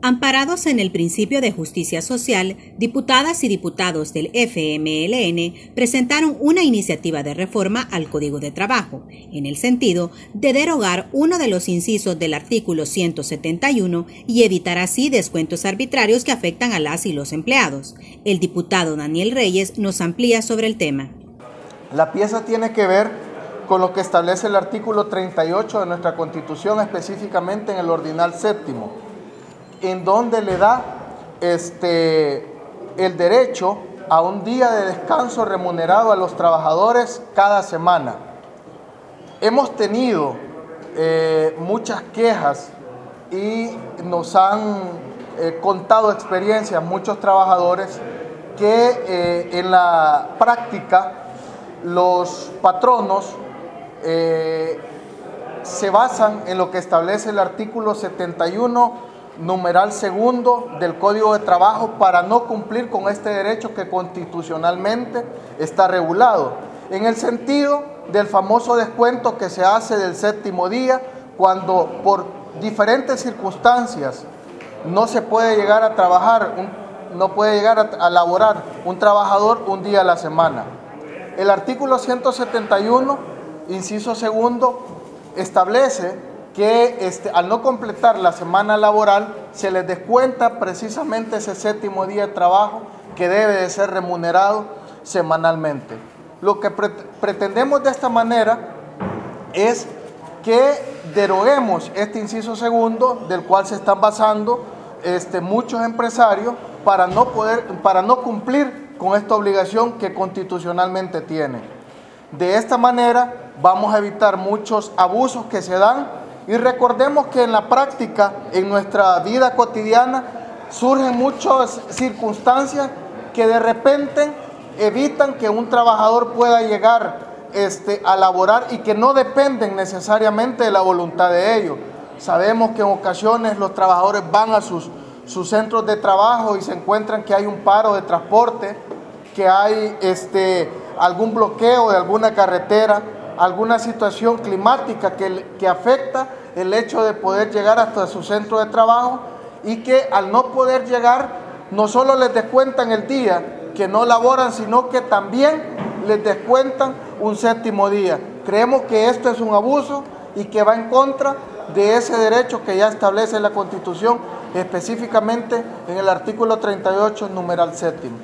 Amparados en el principio de justicia social, diputadas y diputados del FMLN presentaron una iniciativa de reforma al Código de Trabajo, en el sentido de derogar uno de los incisos del artículo 171 y evitar así descuentos arbitrarios que afectan a las y los empleados. El diputado Daniel Reyes nos amplía sobre el tema. La pieza tiene que ver con lo que establece el artículo 38 de nuestra Constitución, específicamente en el ordinal séptimo en donde le da este, el derecho a un día de descanso remunerado a los trabajadores cada semana. Hemos tenido eh, muchas quejas y nos han eh, contado experiencias muchos trabajadores que eh, en la práctica los patronos se basan en lo que establece el artículo 71 numeral segundo del Código de Trabajo para no cumplir con este derecho que constitucionalmente está regulado, en el sentido del famoso descuento que se hace del séptimo día cuando por diferentes circunstancias no se puede llegar a trabajar, no puede llegar a, laborar un trabajador un día a la semana. El artículo 171, inciso segundo, establece que este, al no completar la semana laboral se les descuenta precisamente ese séptimo día de trabajo que debe de ser remunerado semanalmente. Lo que pretendemos de esta manera es que deroguemos este inciso segundo del cual se están basando este, muchos empresarios para no, poder, para no cumplir con esta obligación que constitucionalmente tienen. De esta manera vamos a evitar muchos abusos que se dan y recordemos que en la práctica, en nuestra vida cotidiana, surgen muchas circunstancias que de repente evitan que un trabajador pueda llegar este, a laborar y que no dependen necesariamente de la voluntad de ellos. Sabemos que en ocasiones los trabajadores van a sus, sus centros de trabajo y se encuentran que hay un paro de transporte, que hay este, algún bloqueo de alguna carretera, alguna situación climática que, que afecta el hecho de poder llegar hasta su centro de trabajo y que al no poder llegar no solo les descuentan el día que no laboran, sino que también les descuentan un séptimo día. Creemos que esto es un abuso y que va en contra de ese derecho que ya establece la Constitución, específicamente en el artículo 38, numeral séptimo.